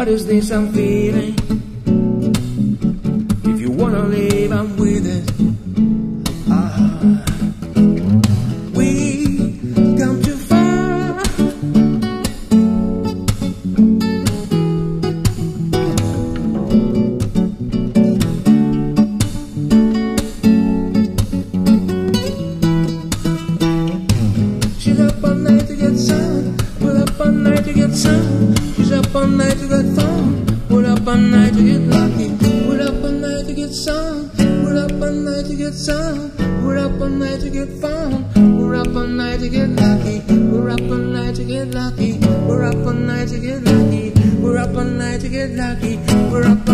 What is this I'm feeling? If you wanna live, I'm with it. Ah, we come too far. Up all night to get up all night to get some. She's up all night to get fun. We're up all night to get lucky. We're up all night to get some. We're up all night to get some. We're up all night to get fun. We're up all night to get lucky. We're up all night to get lucky. We're up all night to get lucky. We're up all night to get lucky. We're up